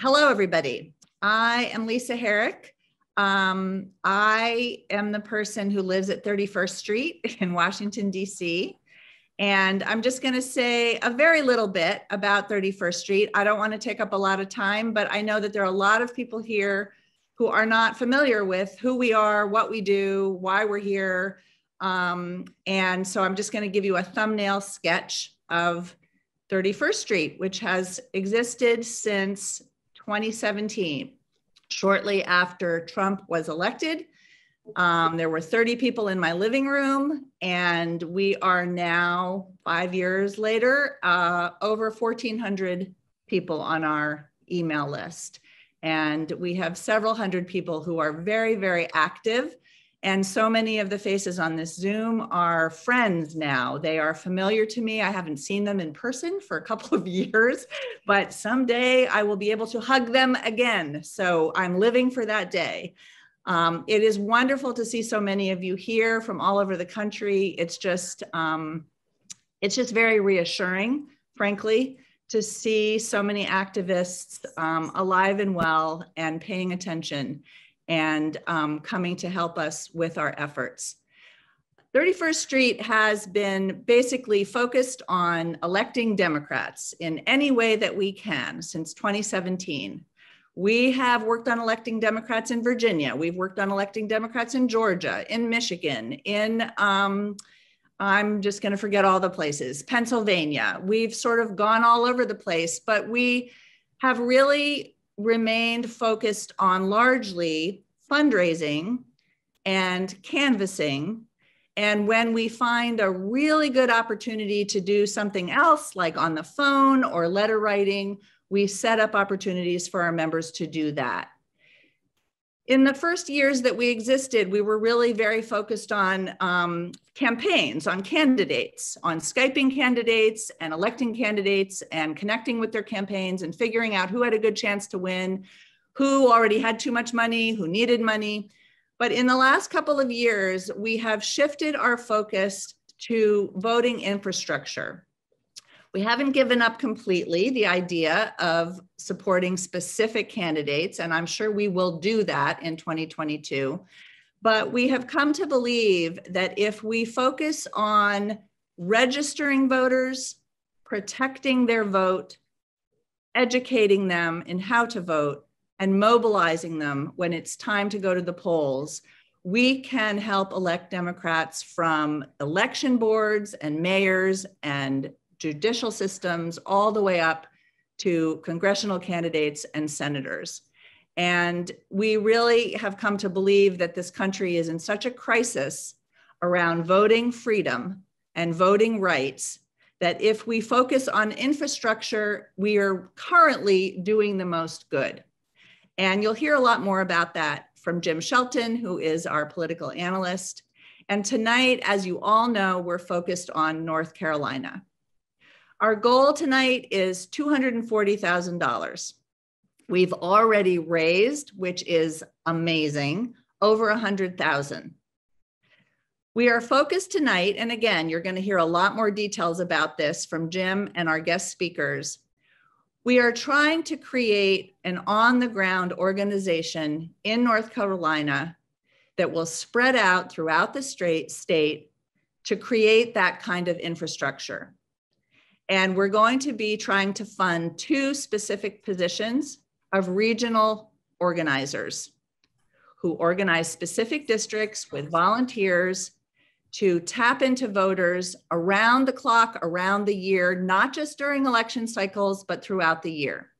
hello, everybody. I am Lisa Herrick. Um, I am the person who lives at 31st Street in Washington, D.C. And I'm just going to say a very little bit about 31st Street. I don't want to take up a lot of time, but I know that there are a lot of people here who are not familiar with who we are, what we do, why we're here. Um, and so I'm just going to give you a thumbnail sketch of 31st Street, which has existed since 2017, shortly after Trump was elected. Um, there were 30 people in my living room, and we are now, five years later, uh, over 1,400 people on our email list. And we have several hundred people who are very, very active and so many of the faces on this Zoom are friends now. They are familiar to me. I haven't seen them in person for a couple of years, but someday I will be able to hug them again. So I'm living for that day. Um, it is wonderful to see so many of you here from all over the country. It's just, um, it's just very reassuring, frankly, to see so many activists um, alive and well and paying attention and um, coming to help us with our efforts. 31st Street has been basically focused on electing Democrats in any way that we can since 2017. We have worked on electing Democrats in Virginia. We've worked on electing Democrats in Georgia, in Michigan, in, um, I'm just going to forget all the places, Pennsylvania. We've sort of gone all over the place, but we have really remained focused on largely fundraising and canvassing. And when we find a really good opportunity to do something else, like on the phone or letter writing, we set up opportunities for our members to do that. In the first years that we existed, we were really very focused on um, campaigns, on candidates, on Skyping candidates and electing candidates and connecting with their campaigns and figuring out who had a good chance to win, who already had too much money, who needed money. But in the last couple of years, we have shifted our focus to voting infrastructure. We haven't given up completely the idea of supporting specific candidates, and I'm sure we will do that in 2022. But we have come to believe that if we focus on registering voters, protecting their vote, educating them in how to vote, and mobilizing them when it's time to go to the polls, we can help elect Democrats from election boards and mayors and judicial systems all the way up to congressional candidates and senators. And we really have come to believe that this country is in such a crisis around voting freedom and voting rights that if we focus on infrastructure, we are currently doing the most good. And you'll hear a lot more about that from Jim Shelton, who is our political analyst. And tonight, as you all know, we're focused on North Carolina. Our goal tonight is $240,000. We've already raised, which is amazing, over 100,000. We are focused tonight, and again, you're going to hear a lot more details about this from Jim and our guest speakers. We are trying to create an on the ground organization in North Carolina that will spread out throughout the state to create that kind of infrastructure. And we're going to be trying to fund two specific positions of regional organizers who organize specific districts with volunteers to tap into voters around the clock, around the year, not just during election cycles, but throughout the year.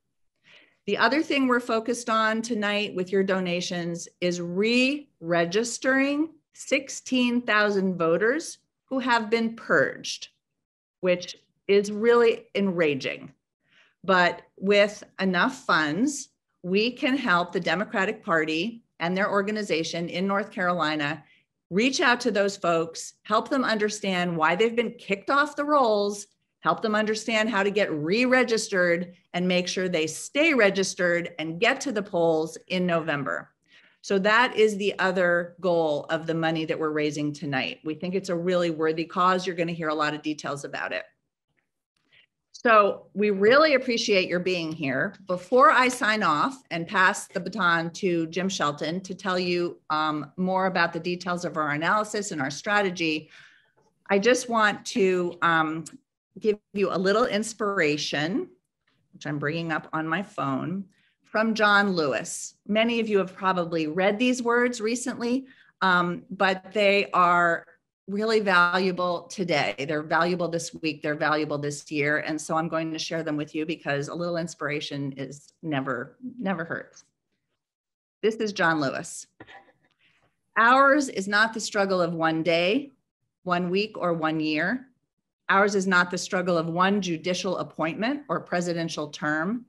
The other thing we're focused on tonight with your donations is re registering 16,000 voters who have been purged, which is really enraging. But with enough funds, we can help the Democratic Party and their organization in North Carolina reach out to those folks, help them understand why they've been kicked off the rolls, help them understand how to get re registered, and make sure they stay registered and get to the polls in November. So that is the other goal of the money that we're raising tonight. We think it's a really worthy cause. You're going to hear a lot of details about it. So we really appreciate your being here. Before I sign off and pass the baton to Jim Shelton to tell you um, more about the details of our analysis and our strategy, I just want to um, give you a little inspiration, which I'm bringing up on my phone, from John Lewis. Many of you have probably read these words recently, um, but they are really valuable today. They're valuable this week. They're valuable this year. And so I'm going to share them with you because a little inspiration is never, never hurts. This is John Lewis. Ours is not the struggle of one day, one week, or one year. Ours is not the struggle of one judicial appointment or presidential term.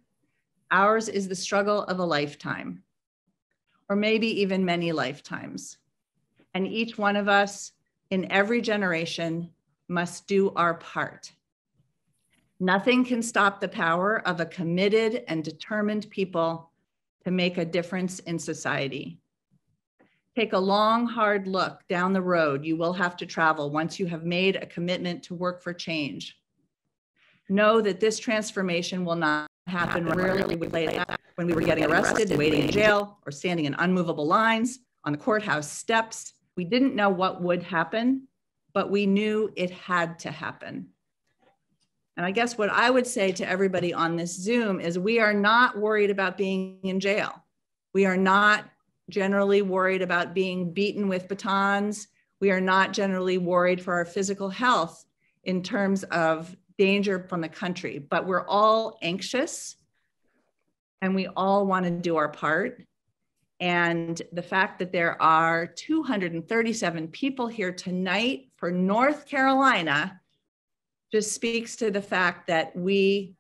Ours is the struggle of a lifetime, or maybe even many lifetimes. And each one of us in every generation must do our part. Nothing can stop the power of a committed and determined people to make a difference in society. Take a long, hard look down the road you will have to travel once you have made a commitment to work for change. Know that this transformation will not happen rarely when we were getting arrested and waiting in jail or standing in unmovable lines on the courthouse steps we didn't know what would happen, but we knew it had to happen. And I guess what I would say to everybody on this Zoom is we are not worried about being in jail. We are not generally worried about being beaten with batons. We are not generally worried for our physical health in terms of danger from the country, but we're all anxious and we all want to do our part. And the fact that there are 237 people here tonight for North Carolina just speaks to the fact that we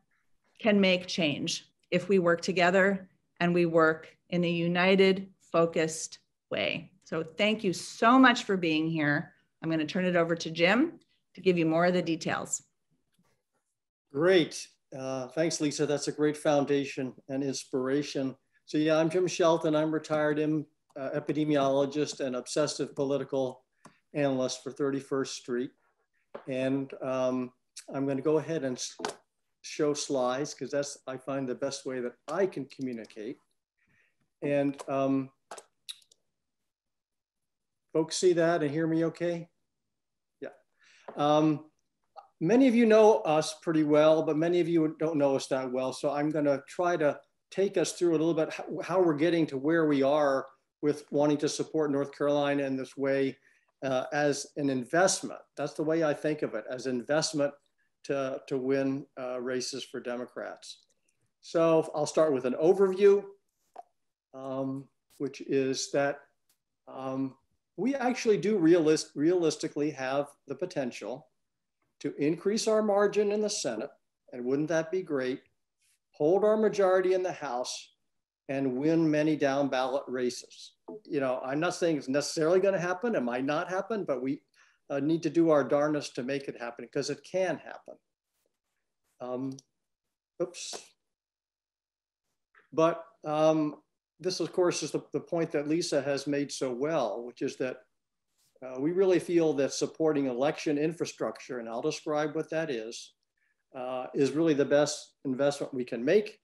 can make change if we work together and we work in a united, focused way. So thank you so much for being here. I'm going to turn it over to Jim to give you more of the details. Great. Uh, thanks, Lisa. That's a great foundation and inspiration. So yeah, I'm Jim Shelton. I'm retired uh, epidemiologist and obsessive political analyst for 31st Street. And um, I'm gonna go ahead and show slides because that's, I find the best way that I can communicate. And um, folks see that and hear me okay? Yeah. Um, many of you know us pretty well, but many of you don't know us that well. So I'm gonna try to take us through a little bit how, how we're getting to where we are with wanting to support North Carolina in this way uh, as an investment. That's the way I think of it, as investment to, to win uh, races for Democrats. So I'll start with an overview, um, which is that um, we actually do realist, realistically have the potential to increase our margin in the Senate. And wouldn't that be great? Hold our majority in the House, and win many down ballot races. You know, I'm not saying it's necessarily going to happen. It might not happen, but we uh, need to do our darnest to make it happen because it can happen. Um, oops. But um, this, of course, is the, the point that Lisa has made so well, which is that uh, we really feel that supporting election infrastructure, and I'll describe what that is, uh, is really the best investment we can make.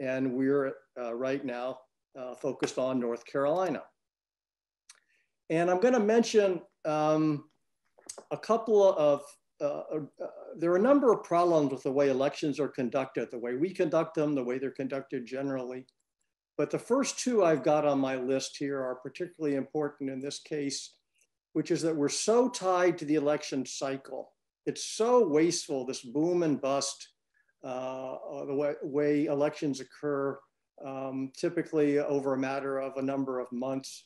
And we're uh, right now uh, focused on North Carolina. And I'm gonna mention um, a couple of, uh, uh, there are a number of problems with the way elections are conducted, the way we conduct them, the way they're conducted generally. But the first two I've got on my list here are particularly important in this case, which is that we're so tied to the election cycle it's so wasteful, this boom and bust, uh, the way, way, elections occur, um, typically over a matter of a number of months.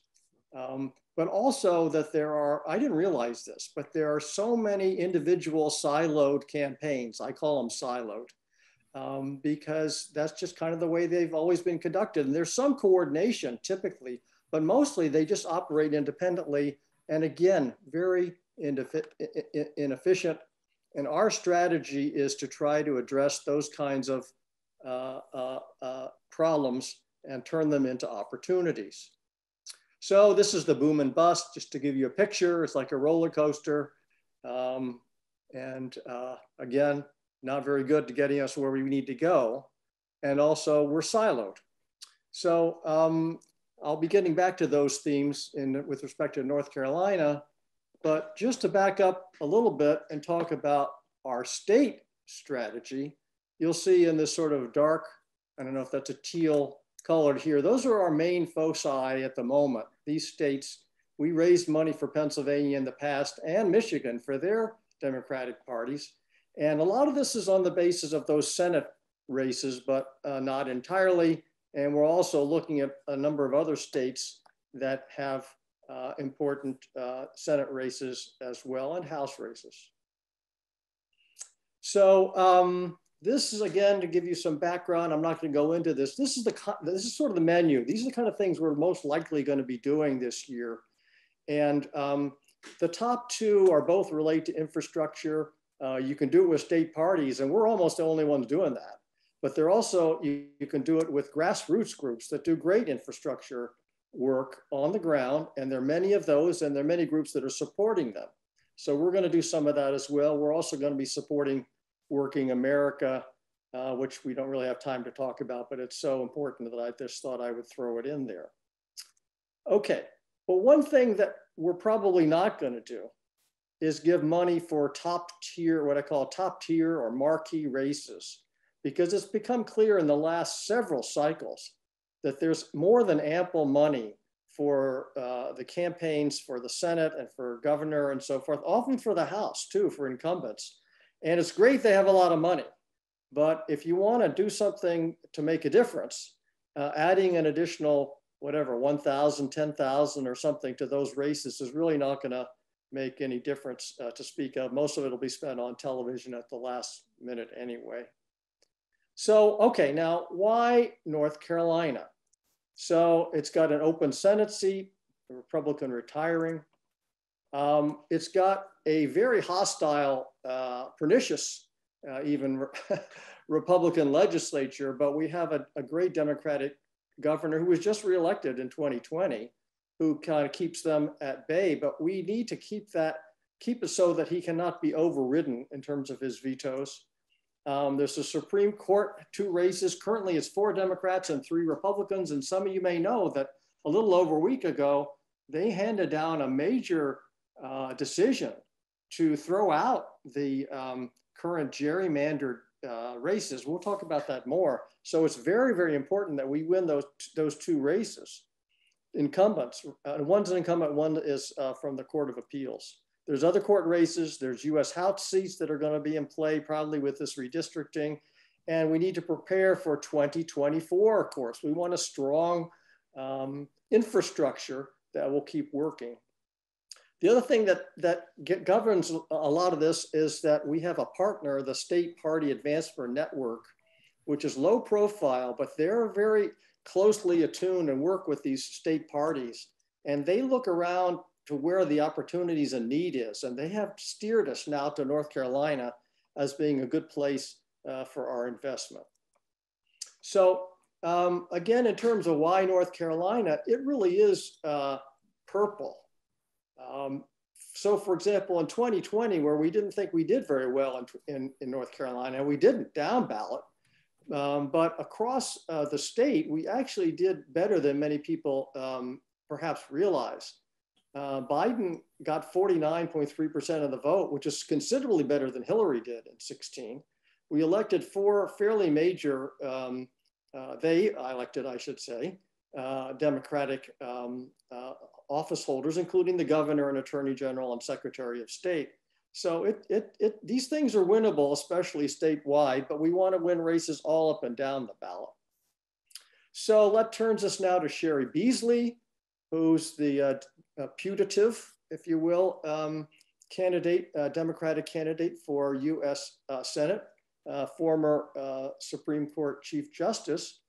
Um, but also that there are, I didn't realize this, but there are so many individual siloed campaigns. I call them siloed um, because that's just kind of the way they've always been conducted. And there's some coordination typically, but mostly they just operate independently. And again, very inefficient and our strategy is to try to address those kinds of uh, uh, uh, problems and turn them into opportunities. So this is the boom and bust, just to give you a picture. It's like a roller coaster. Um, and uh, again, not very good to getting us where we need to go. And also we're siloed. So um, I'll be getting back to those themes in, with respect to North Carolina, but just to back up a little bit and talk about our state strategy, you'll see in this sort of dark, I don't know if that's a teal colored here, those are our main foci at the moment. These states, we raised money for Pennsylvania in the past and Michigan for their Democratic parties. And a lot of this is on the basis of those Senate races, but uh, not entirely. And we're also looking at a number of other states that have uh, important uh, Senate races as well and House races. So um, this is again to give you some background. I'm not going to go into this. This is the this is sort of the menu. These are the kind of things we're most likely going to be doing this year. And um, the top two are both relate to infrastructure. Uh, you can do it with state parties, and we're almost the only ones doing that. But they're also, you, you can do it with grassroots groups that do great infrastructure work on the ground. And there are many of those, and there are many groups that are supporting them. So we're going to do some of that as well. We're also going to be supporting Working America, uh, which we don't really have time to talk about, but it's so important that I just thought I would throw it in there. Okay, but one thing that we're probably not going to do is give money for top tier, what I call top tier or marquee races, because it's become clear in the last several cycles that there's more than ample money for uh, the campaigns for the Senate and for governor and so forth, often for the House too, for incumbents. And it's great they have a lot of money. But if you want to do something to make a difference, uh, adding an additional whatever, 1,000, 10,000 or something to those races is really not going to make any difference uh, to speak of. Most of it will be spent on television at the last minute anyway. So, okay, now why North Carolina? So it's got an open Senate seat, a Republican retiring. Um, it's got a very hostile, uh, pernicious, uh, even Republican legislature, but we have a, a great Democratic governor who was just reelected in 2020, who kind of keeps them at bay. But we need to keep that, keep it so that he cannot be overridden in terms of his vetoes. Um, there's a Supreme Court, two races. Currently, it's four Democrats and three Republicans. And some of you may know that a little over a week ago, they handed down a major uh, decision to throw out the um, current gerrymandered uh, races. We'll talk about that more. So it's very, very important that we win those, those two races. Incumbents, uh, one's an incumbent, one is uh, from the Court of Appeals. There's other court races, there's US House seats that are gonna be in play probably with this redistricting. And we need to prepare for 2024, of course. We want a strong um, infrastructure that will keep working. The other thing that, that governs a lot of this is that we have a partner, the State Party Advancement Network, which is low profile, but they're very closely attuned and work with these state parties. And they look around to where the opportunities and need is. And they have steered us now to North Carolina as being a good place uh, for our investment. So um, again, in terms of why North Carolina, it really is uh, purple. Um, so for example, in 2020, where we didn't think we did very well in, in, in North Carolina, we didn't down ballot, um, but across uh, the state, we actually did better than many people um, perhaps realize. Uh, Biden got 49.3% of the vote, which is considerably better than Hillary did in 16. We elected four fairly major, um, uh, they elected, I should say, uh, Democratic um, uh, office holders, including the governor and attorney general and secretary of state. So it, it, it, these things are winnable, especially statewide, but we want to win races all up and down the ballot. So that turns us now to Cheri Beasley, who's the uh, putative, if you will, um, candidate, uh, Democratic candidate for US uh, Senate, uh, former uh, Supreme Court Chief Justice.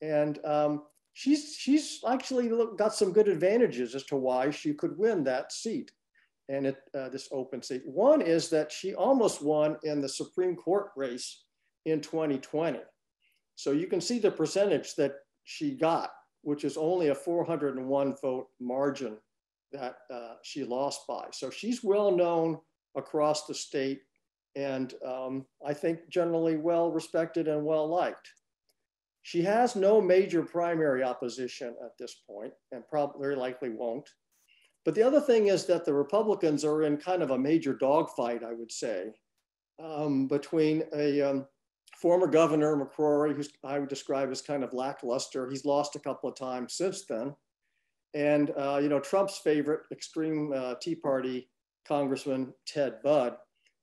And um, she's, she's actually got some good advantages as to why she could win that seat and it, uh, this open seat. One is that she almost won in the Supreme Court race in 2020. So you can see the percentage that she got, which is only a 401 vote margin that uh, she lost by. So she's well known across the state. and um, I think generally well respected and well liked. She has no major primary opposition at this point, and probably very likely won't. But the other thing is that the Republicans are in kind of a major dogfight, I would say, um, between a um, former governor, McCrory, who I would describe as kind of lackluster. He's lost a couple of times since then. And, uh, you know, Trump's favorite extreme uh, Tea Party Congressman, Ted Budd.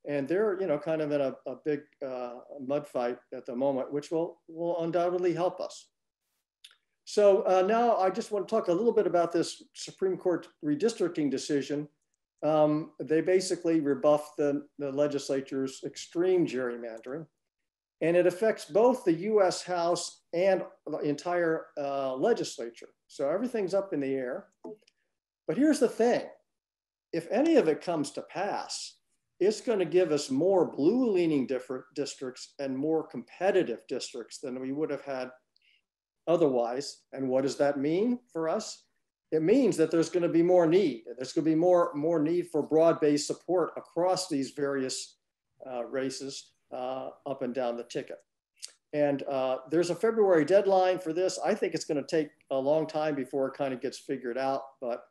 And they're, you know, kind of in a, a big uh, mud fight at the moment, which will, will undoubtedly help us. So uh, now I just want to talk a little bit about this Supreme Court redistricting decision. Um, they basically rebuffed the, the legislature's extreme gerrymandering and it affects both the US House and the entire uh, legislature. So everything's up in the air. But here's the thing if any of it comes to pass, it's going to give us more blue leaning different districts and more competitive districts than we would have had otherwise. And what does that mean for us? It means that there's going to be more need. There's going to be more, more need for broad based support across these various uh, races uh, up and down the ticket. And uh, there's a February deadline for this. I think it's going to take a long time before it kind of gets figured out, but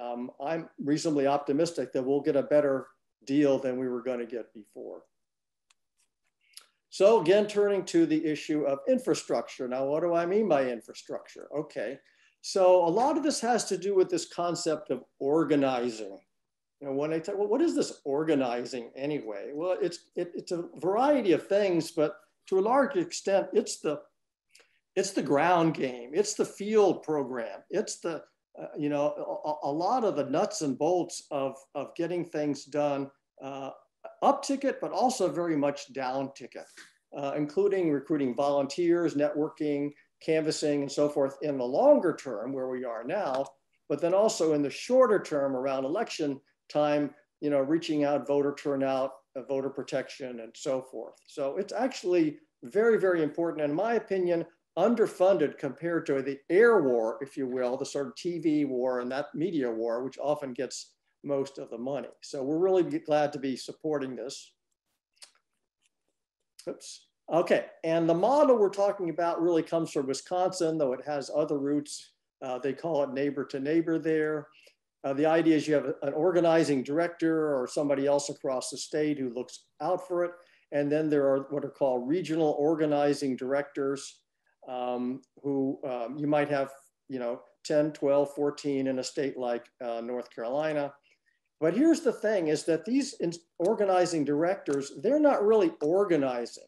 um, I'm reasonably optimistic that we'll get a better deal than we were going to get before. So again, turning to the issue of infrastructure. Now, what do I mean by infrastructure? Okay, so a lot of this has to do with this concept of organizing. You know, when I talk, well, what is this organizing anyway? Well, it's it, it's a variety of things, but to a large extent, it's the it's the ground game, it's the field program, it's the uh, you know a, a, lot of the nuts and bolts of of getting things done uh, up ticket, but also very much down ticket, uh, including recruiting volunteers, networking, canvassing, and so forth in the longer term where we are now, but then also in the shorter term around election time, you know, reaching out voter turnout, voter protection, and so forth. So it's actually very, very important, in my opinion, underfunded compared to the air war, if you will, the sort of TV war and that media war, which often gets most of the money. So we're really glad to be supporting this. Oops. Okay, and the model we're talking about really comes from Wisconsin, though it has other roots. Uh, they call it neighbor to neighbor there. Uh, the idea is you have an organizing director or somebody else across the state who looks out for it. And then there are what are called regional organizing directors um, who um, you might have, you know, 10, 12, 14 in a state like uh, North Carolina. But here's the thing is that these organizing directors, they're not really organizing.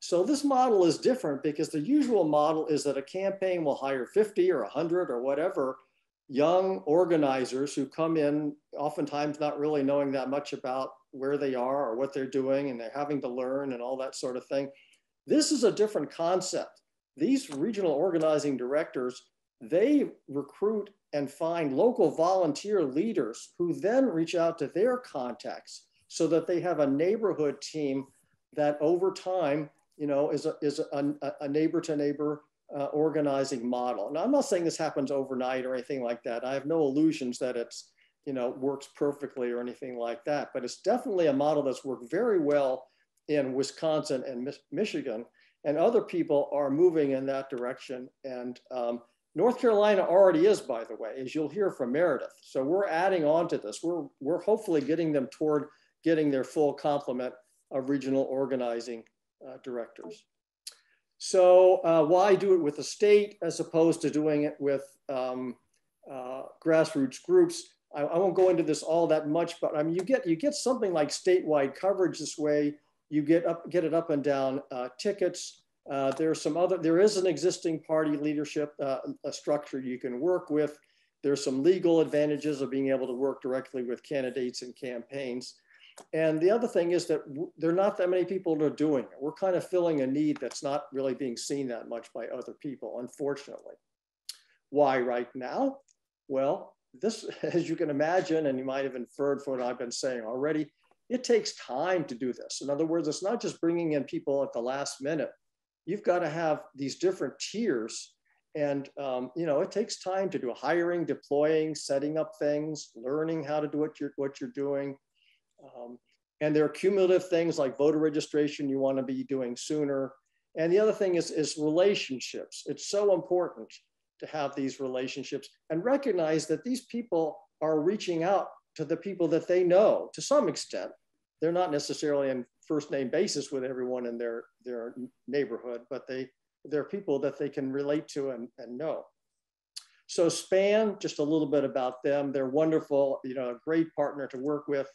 So this model is different because the usual model is that a campaign will hire 50 or 100 or whatever young organizers who come in, oftentimes not really knowing that much about where they are or what they're doing, and they're having to learn and all that sort of thing. This is a different concept. These regional organizing directors, they recruit and find local volunteer leaders who then reach out to their contacts so that they have a neighborhood team that over time, you know, is a, is a, a neighbor to neighbor uh, organizing model. Now, I'm not saying this happens overnight or anything like that. I have no illusions that it's, you know, works perfectly or anything like that, but it's definitely a model that's worked very well in Wisconsin and Mi Michigan. And other people are moving in that direction. And um, North Carolina already is, by the way, as you'll hear from Meredith. So we're adding on to this. We're, we're hopefully getting them toward getting their full complement of regional organizing uh, directors. So uh, why do it with the state as opposed to doing it with um, uh, grassroots groups? I, I, won't go into this all that much, but I mean, you get you get something like statewide coverage this way. You get up get it up and down uh, tickets. Uh, there's some other. There is an existing party leadership uh, structure you can work with. There's some legal advantages of being able to work directly with candidates and campaigns. And the other thing is that there are not that many people that are doing it. We're kind of filling a need that's not really being seen that much by other people, unfortunately. Why right now? Well, this, as you can imagine, and you might have inferred from what I've been saying already, it takes time to do this. In other words, it's not just bringing in people at the last minute. You've got to have these different tiers and um, you know it takes time to do hiring deploying setting up things learning how to do what you're what you're doing um, And there are cumulative things like voter registration you want to be doing sooner. And the other thing is, is relationships. It's so important to have these relationships and recognize that these people are reaching out to the people that they know to some extent. They're not necessarily in first name basis with everyone in their, their neighborhood, but they, they're people that they can relate to and, and know. So SPAN, just a little bit about them. They're wonderful, you know, a great partner to work with.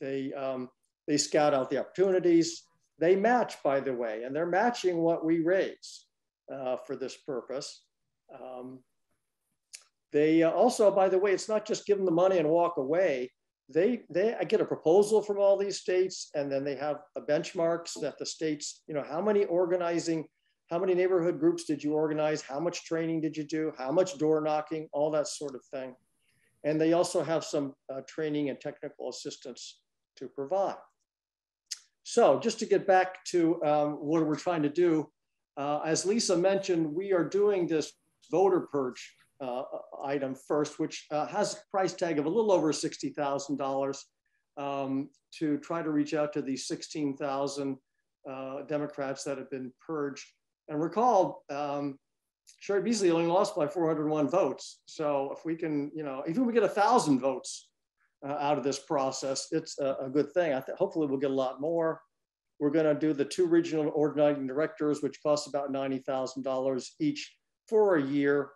They, um, they scout out the opportunities. They match, by the way, and they're matching what we raise uh, for this purpose. Um, they uh, also, by the way, it's not just give them the money and walk away. They, they, I get a proposal from all these states, and then they have a benchmarks that the states, you know, how many organizing, how many neighborhood groups did you organize? How much training did you do? How much door knocking? All that sort of thing. And they also have some uh, training and technical assistance to provide. So just to get back to um, what we're trying to do, uh, as Lisa mentioned, we are doing this voter purge uh, item first, which uh, has a price tag of a little over $60,000 um, to try to reach out to these 16,000 uh, Democrats that have been purged. And recall, um, Cheri Beasley only lost by 401 votes. So if we can, you know, even if we get a thousand votes uh, out of this process, it's a, a good thing. I think hopefully we'll get a lot more. We're going to do the two regional organizing directors, which costs about $90,000 each for a year.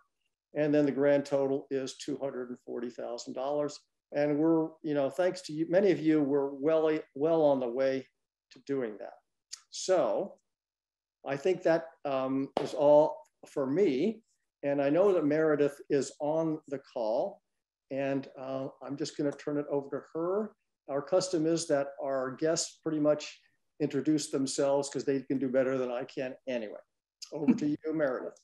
And then the grand total is $240,000. And we're, you know, thanks to you, many of you, we're well, well on the way to doing that. So I think that um, is all for me. And I know that Meredith is on the call. And uh, I'm just going to turn it over to her. Our custom is that our guests pretty much introduce themselves because they can do better than I can anyway. Over to you, Meredith.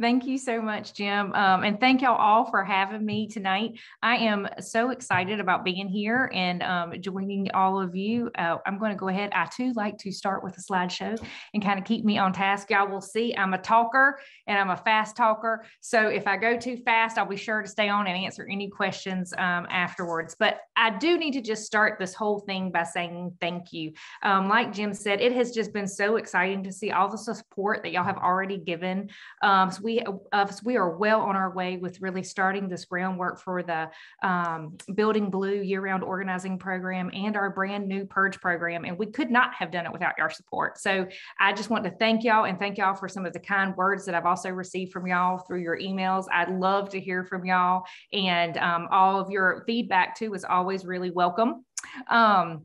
Thank you so much, Jim. Um, and thank y'all all for having me tonight. I am so excited about being here and um, joining all of you. Uh, I'm going to go ahead. I too like to start with a slideshow and kind of keep me on task. Y'all will see I'm a talker and I'm a fast talker. So if I go too fast, I'll be sure to stay on and answer any questions um, afterwards. But I do need to just start this whole thing by saying thank you. Um, like Jim said, it has just been so exciting to see all the support that y'all have already given. Um, so we, uh, we are well on our way with really starting this groundwork for the um, Building Blue year-round organizing program and our brand new Purge program. And we could not have done it without your support. So I just want to thank y'all and thank y'all for some of the kind words that I've also received from y'all through your emails. I'd love to hear from y'all and um, all of your feedback too is always really welcome. Um,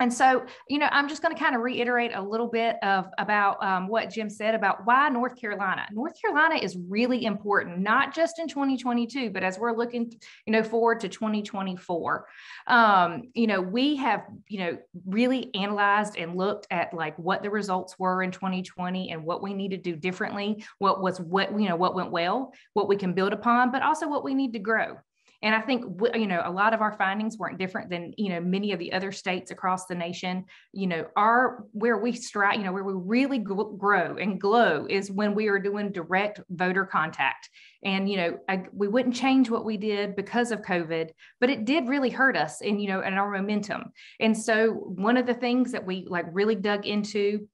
and so, you know, I'm just going to kind of reiterate a little bit of about um, what Jim said about why North Carolina. North Carolina is really important, not just in 2022, but as we're looking, you know, forward to 2024. Um, you know, we have, you know, really analyzed and looked at like what the results were in 2020 and what we need to do differently, what was what you know what went well, what we can build upon, but also what we need to grow. And I think, you know, a lot of our findings weren't different than, you know, many of the other states across the nation. You know, our, where we strike, you know, where we really grow and glow is when we are doing direct voter contact. And, you know, I, we wouldn't change what we did because of COVID, but it did really hurt us and, you know, and our momentum. And so one of the things that we like really dug into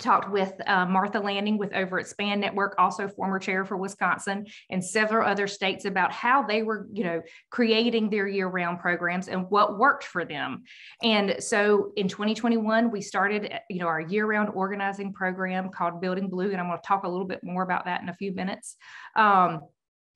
talked with uh, Martha Laning with over at Span Network, also former chair for Wisconsin and several other states about how they were, you know, creating their year-round programs and what worked for them. And so in 2021, we started, you know, our year-round organizing program called Building Blue, and I'm going to talk a little bit more about that in a few minutes. Um,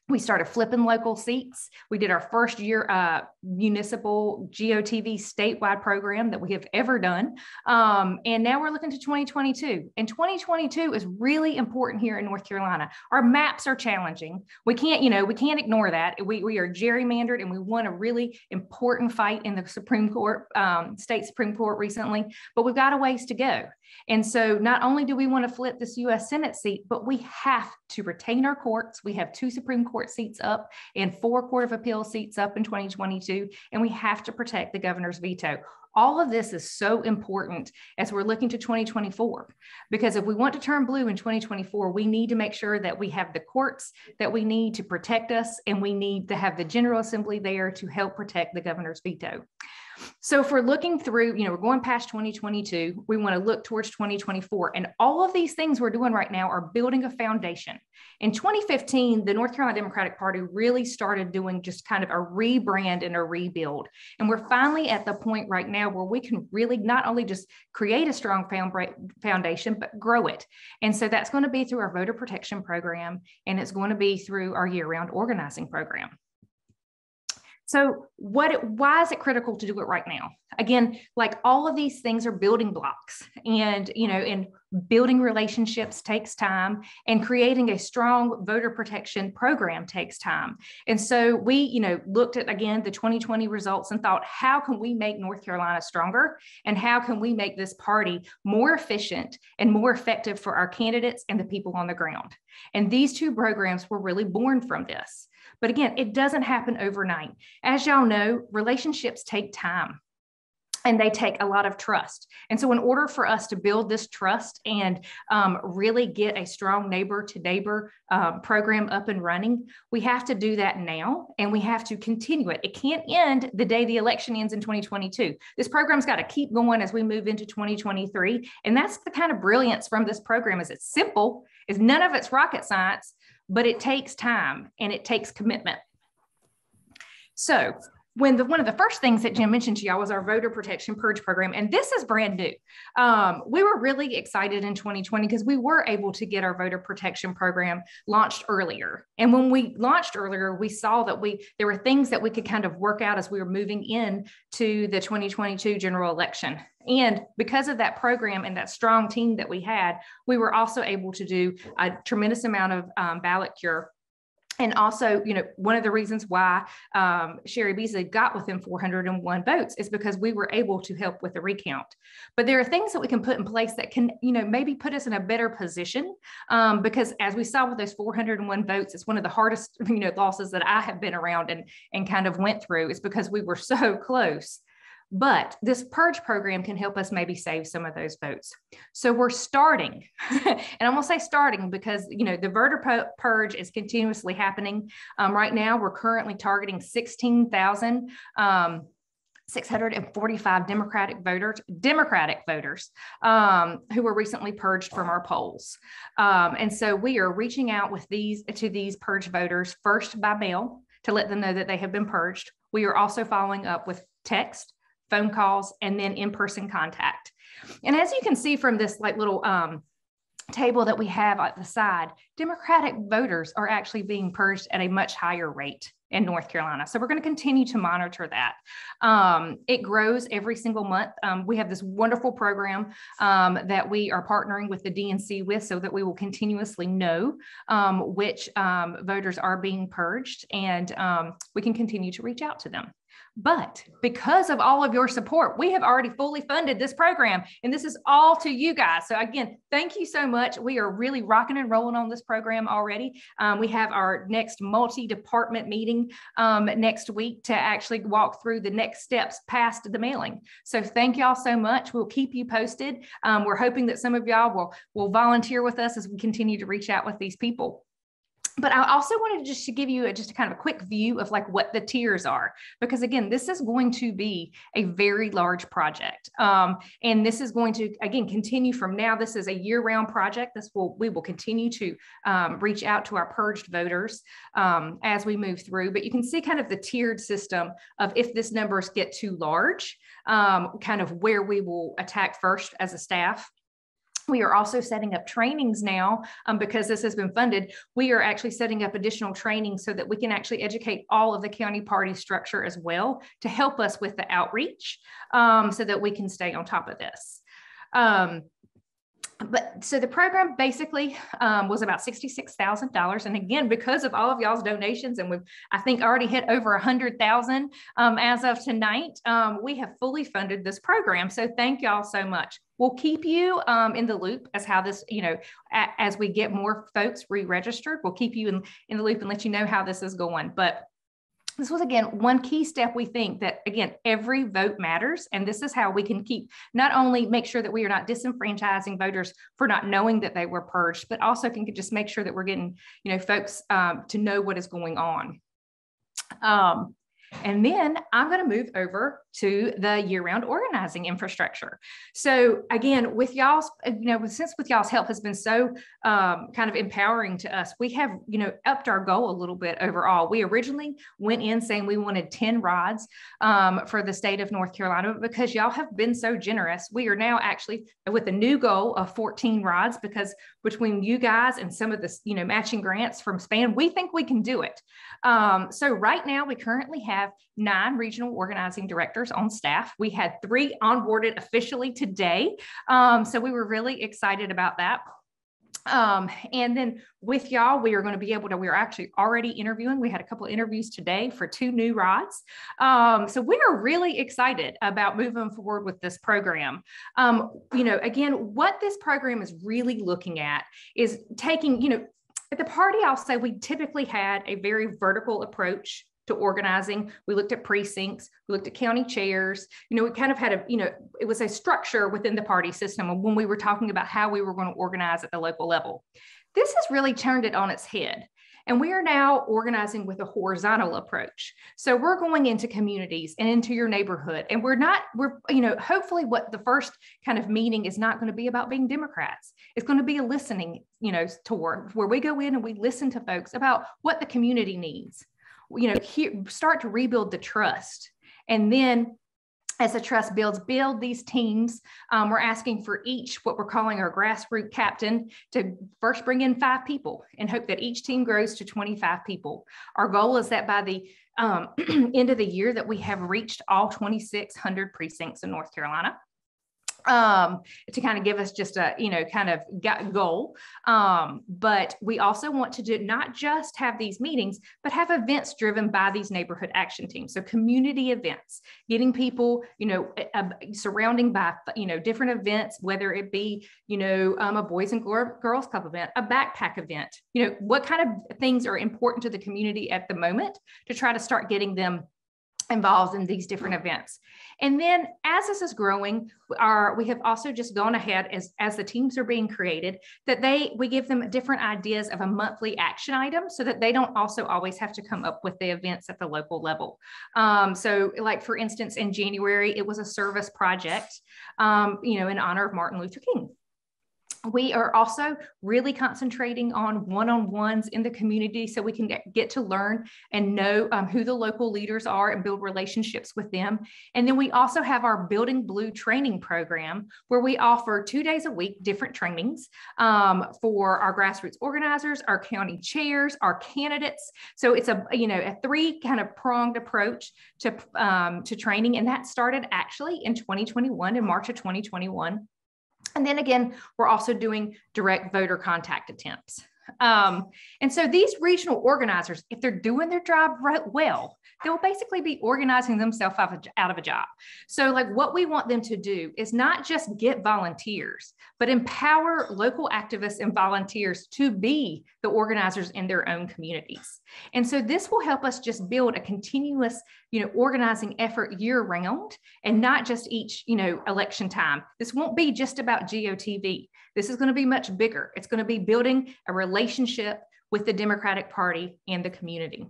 we started flipping local seats. We did our first year uh, municipal GOTV statewide program that we have ever done. Um, and now we're looking to 2022. And 2022 is really important here in North Carolina. Our maps are challenging. We can't, you know, we can't ignore that. We, we are gerrymandered and we won a really important fight in the Supreme Court, um, state Supreme Court recently, but we've got a ways to go. And so not only do we want to flip this US Senate seat, but we have to retain our courts. We have two Supreme Court seats up and four Court of Appeal seats up in 2022, and we have to protect the governor's veto. All of this is so important as we're looking to 2024, because if we want to turn blue in 2024, we need to make sure that we have the courts that we need to protect us, and we need to have the General Assembly there to help protect the governor's veto. So if we're looking through, you know, we're going past 2022, we want to look towards 2024. And all of these things we're doing right now are building a foundation. In 2015, the North Carolina Democratic Party really started doing just kind of a rebrand and a rebuild. And we're finally at the point right now where we can really not only just create a strong foundation, but grow it. And so that's going to be through our voter protection program, and it's going to be through our year round organizing program. So what why is it critical to do it right now? Again, like all of these things are building blocks and you know, and building relationships takes time and creating a strong voter protection program takes time. And so we, you know, looked at again the 2020 results and thought, how can we make North Carolina stronger and how can we make this party more efficient and more effective for our candidates and the people on the ground? And these two programs were really born from this. But again, it doesn't happen overnight. As y'all know, relationships take time and they take a lot of trust. And so, in order for us to build this trust and um, really get a strong neighbor to neighbor um, program up and running, we have to do that now and we have to continue it. It can't end the day the election ends in 2022. This program's got to keep going as we move into 2023. And that's the kind of brilliance from this program is it's simple, is none of it's rocket science, but it takes time and it takes commitment. So when the, one of the first things that Jim mentioned to y'all was our voter protection purge program, and this is brand new. Um, we were really excited in 2020 because we were able to get our voter protection program launched earlier. And when we launched earlier, we saw that we there were things that we could kind of work out as we were moving in to the 2022 general election. And because of that program and that strong team that we had, we were also able to do a tremendous amount of um, ballot cure and also, you know, one of the reasons why um, Cheri Beasley got within 401 votes is because we were able to help with the recount. But there are things that we can put in place that can, you know, maybe put us in a better position. Um, because as we saw with those 401 votes, it's one of the hardest, you know, losses that I have been around and and kind of went through. Is because we were so close. But this purge program can help us maybe save some of those votes. So we're starting, and I'm gonna say starting because you know the voter purge is continuously happening. Um, right now, we're currently targeting 16,000. Um, 645 Democratic voters, Democratic voters um, who were recently purged from our polls. Um, and so we are reaching out with these to these purge voters first by mail to let them know that they have been purged. We are also following up with text, phone calls, and then in-person contact. And as you can see from this like little um, table that we have at the side, Democratic voters are actually being purged at a much higher rate in North Carolina. So we're going to continue to monitor that. Um, it grows every single month. Um, we have this wonderful program um, that we are partnering with the DNC with so that we will continuously know um, which um, voters are being purged and um, we can continue to reach out to them. But because of all of your support, we have already fully funded this program. And this is all to you guys. So, again, thank you so much. We are really rocking and rolling on this program already. Um, we have our next multi department meeting um, next week to actually walk through the next steps past the mailing. So, thank y'all so much. We'll keep you posted. Um, we're hoping that some of y'all will, will volunteer with us as we continue to reach out with these people but I also wanted just to give you a, just a kind of a quick view of like what the tiers are, because again, this is going to be a very large project. Um, and this is going to, again, continue from now. This is a year round project. This will, we will continue to um, reach out to our purged voters um, as we move through, but you can see kind of the tiered system of if this numbers get too large, um, kind of where we will attack first as a staff we are also setting up trainings now um, because this has been funded. We are actually setting up additional training so that we can actually educate all of the county party structure as well to help us with the outreach um, so that we can stay on top of this. Um, but so the program basically um, was about $66,000. And again, because of all of y'all's donations, and we've, I think, already hit over 100,000 um, as of tonight, um, we have fully funded this program. So thank y'all so much. We'll keep you um, in the loop as how this, you know, a, as we get more folks re-registered, we'll keep you in, in the loop and let you know how this is going. But this was again one key step we think that again every vote matters and this is how we can keep not only make sure that we are not disenfranchising voters for not knowing that they were purged but also can just make sure that we're getting you know folks um, to know what is going on. Um, and then i'm going to move over to the year-round organizing infrastructure. So again, with y'all's, you know, since with y'all's help has been so um, kind of empowering to us, we have, you know, upped our goal a little bit overall. We originally went in saying we wanted 10 rods um, for the state of North Carolina, but because y'all have been so generous, we are now actually with a new goal of 14 rods because between you guys and some of the, you know, matching grants from SPAN, we think we can do it. Um, so right now we currently have nine regional organizing directors on staff. We had three onboarded officially today. Um, so we were really excited about that. Um, and then with y'all, we are going to be able to, we're actually already interviewing. We had a couple interviews today for two new rods. Um, so we are really excited about moving forward with this program. Um, you know, again, what this program is really looking at is taking, you know, at the party, I'll say we typically had a very vertical approach to organizing. We looked at precincts, we looked at county chairs. You know, we kind of had a, you know, it was a structure within the party system when we were talking about how we were going to organize at the local level. This has really turned it on its head. And we are now organizing with a horizontal approach. So we're going into communities and into your neighborhood. And we're not, we're, you know, hopefully what the first kind of meeting is not going to be about being Democrats. It's going to be a listening, you know, tour where we go in and we listen to folks about what the community needs. You know, here, start to rebuild the trust. And then as the trust builds, build these teams. Um, we're asking for each what we're calling our grassroots captain to first bring in five people and hope that each team grows to 25 people. Our goal is that by the um, end of the year that we have reached all 2,600 precincts in North Carolina um, to kind of give us just a, you know, kind of goal. Um, but we also want to do not just have these meetings, but have events driven by these neighborhood action teams. So community events, getting people, you know, uh, surrounding by, you know, different events, whether it be, you know, um, a Boys and Girls Club event, a backpack event, you know, what kind of things are important to the community at the moment to try to start getting them involved in these different events. And then as this is growing, our, we have also just gone ahead as, as the teams are being created, that they, we give them different ideas of a monthly action item so that they don't also always have to come up with the events at the local level. Um, so like for instance, in January, it was a service project, um, you know, in honor of Martin Luther King. We are also really concentrating on one-on-ones in the community so we can get, to learn and know um, who the local leaders are and build relationships with them. And then we also have our Building Blue training program where we offer two days a week different trainings um, for our grassroots organizers, our county chairs, our candidates. So it's a, you know, a three kind of pronged approach to, um, to training. And that started actually in 2021, in March of 2021. And then again, we're also doing direct voter contact attempts. Um, and so these regional organizers, if they're doing their job right well, they will basically be organizing themselves out of, out of a job. So, like, what we want them to do is not just get volunteers, but empower local activists and volunteers to be the organizers in their own communities. And so, this will help us just build a continuous, you know, organizing effort year round and not just each, you know, election time. This won't be just about GOTV. This is going to be much bigger. It's going to be building a relationship with the Democratic Party and the community.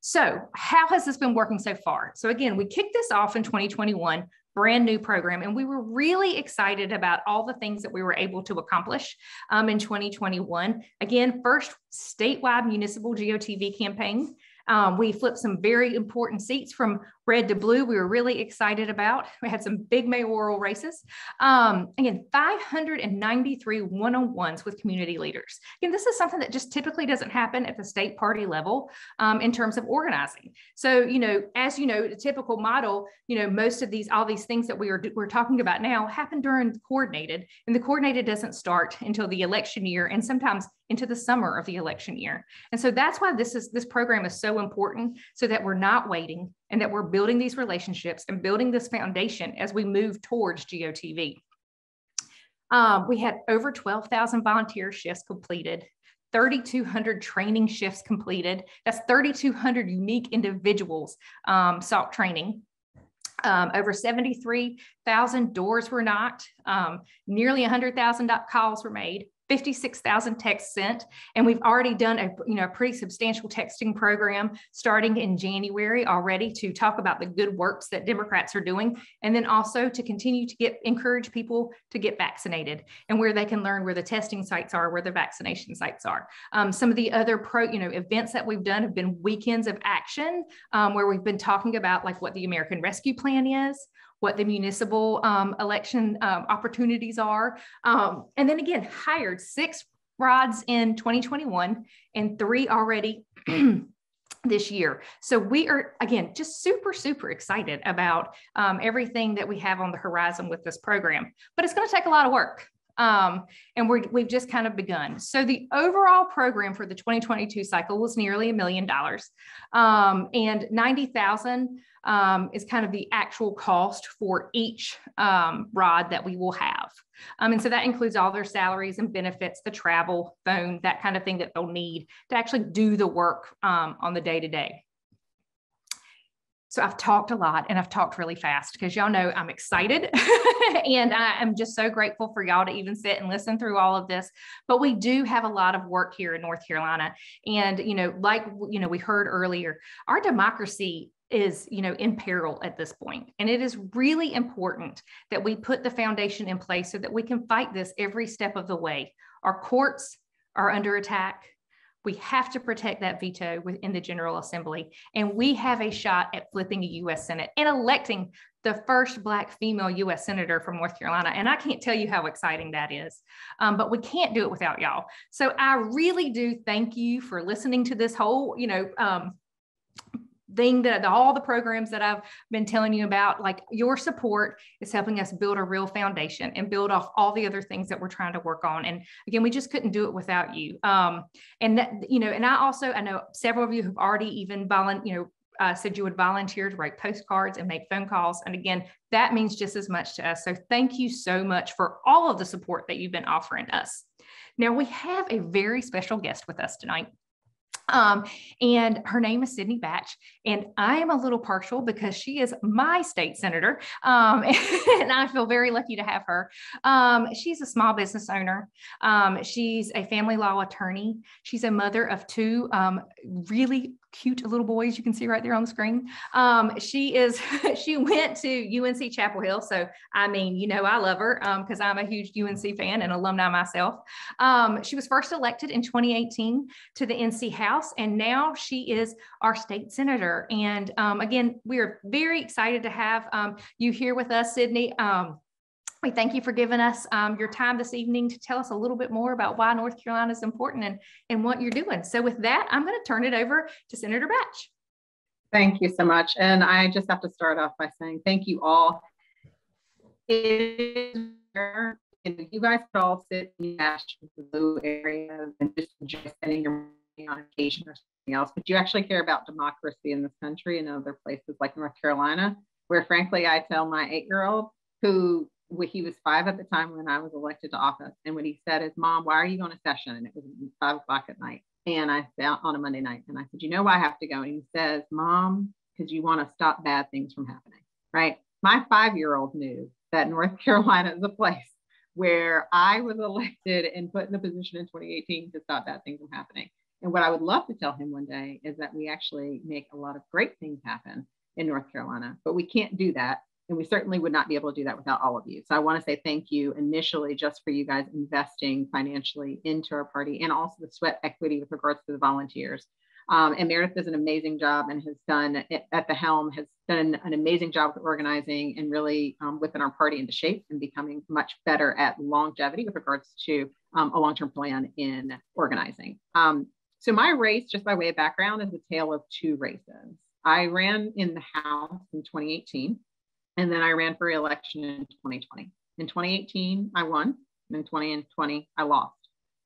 So, how has this been working so far? So, again, we kicked this off in 2021, brand new program, and we were really excited about all the things that we were able to accomplish um, in 2021. Again, first statewide municipal GOTV campaign. Um, we flipped some very important seats from red to blue. We were really excited about. We had some big mayoral races. Um, again, 593 one-on-ones with community leaders. Again, this is something that just typically doesn't happen at the state party level um, in terms of organizing. So, you know, as you know, the typical model, you know, most of these, all these things that we are we're talking about now happen during coordinated, and the coordinated doesn't start until the election year, and sometimes into the summer of the election year. And so that's why this is this program is so important, so that we're not waiting and that we're building these relationships and building this foundation as we move towards GOTV. Um, we had over 12,000 volunteer shifts completed, 3,200 training shifts completed. That's 3,200 unique individuals um, sought training. Um, over 73,000 doors were knocked. Um, nearly 100,000 calls were made. 56,000 texts sent, and we've already done a you know a pretty substantial texting program starting in January already to talk about the good works that Democrats are doing, and then also to continue to get encourage people to get vaccinated and where they can learn where the testing sites are, where the vaccination sites are. Um, some of the other pro you know events that we've done have been weekends of action um, where we've been talking about like what the American Rescue Plan is what the municipal um, election um, opportunities are. Um, and then again, hired six rods in 2021 and three already this year. So we are, again, just super, super excited about um, everything that we have on the horizon with this program. But it's going to take a lot of work. Um, and we have just kind of begun. So the overall program for the 2022 cycle was nearly a million dollars, um, and 90,000 um, is kind of the actual cost for each um, rod that we will have. Um, and so that includes all their salaries and benefits, the travel, phone, that kind of thing that they'll need to actually do the work um, on the day to day. So I've talked a lot and I've talked really fast because y'all know I'm excited and I am just so grateful for y'all to even sit and listen through all of this. But we do have a lot of work here in North Carolina. And, you know, like, you know, we heard earlier, our democracy is you know in peril at this point. And it is really important that we put the foundation in place so that we can fight this every step of the way. Our courts are under attack. We have to protect that veto within the general assembly. And we have a shot at flipping a us senate and electing the first black female us senator from north carolina. And i can't tell you how exciting that is um, but we can't do it without y'all. So i really do thank you for listening to this whole you know um, thing that all the programs that I've been telling you about, like your support is helping us build a real foundation and build off all the other things that we're trying to work on. And again, we just couldn't do it without you. Um, and that, you know, and I also, I know several of you have already even volunteered, you know, uh, said you would volunteer to write postcards and make phone calls. And again, that means just as much to us. So thank you so much for all of the support that you've been offering us. Now we have a very special guest with us tonight. Um, and her name is Sydney Batch. And I am a little partial because she is my state senator. Um, and I feel very lucky to have her. Um, she's a small business owner. Um, she's a family law attorney. She's a mother of two um, really cute little boys you can see right there on the screen. Um, she is, she went to UNC Chapel Hill. So, I mean, you know, I love her because um, I'm a huge UNC fan and alumni myself. Um, she was first elected in 2018 to the NC House, and now she is our state senator. And um, again, we are very excited to have um, you here with us, Sydney. Um, we thank you for giving us um, your time this evening to tell us a little bit more about why North Carolina is important and, and what you're doing. So with that, I'm going to turn it over to Senator Batch. Thank you so much. And I just have to start off by saying thank you all. You guys could all sit in the blue area and just enjoy spending your money on occasion or something else, but you actually care about democracy in this country and other places like North Carolina, where frankly I tell my eight-year-old who he was five at the time when I was elected to office. And what he said is, Mom, why are you going to session? And it was five o'clock at night. And I said on a Monday night, and I said, You know why I have to go? And he says, Mom, because you want to stop bad things from happening. Right. My five year old knew that North Carolina is a place where I was elected and put in a position in 2018 to stop bad things from happening. And what I would love to tell him one day is that we actually make a lot of great things happen in North Carolina, but we can't do that and we certainly would not be able to do that without all of you. So I want to say thank you initially just for you guys investing financially into our party and also the sweat equity with regards to the volunteers. Um, and Meredith does an amazing job and has done at the helm, has done an amazing job with organizing and really um, whipping our party into shape and becoming much better at longevity with regards to um, a long-term plan in organizing. Um, so my race, just by way of background, is a tale of two races. I ran in the House in 2018 and then I ran for reelection in 2020. In 2018, I won. And in 2020, I lost.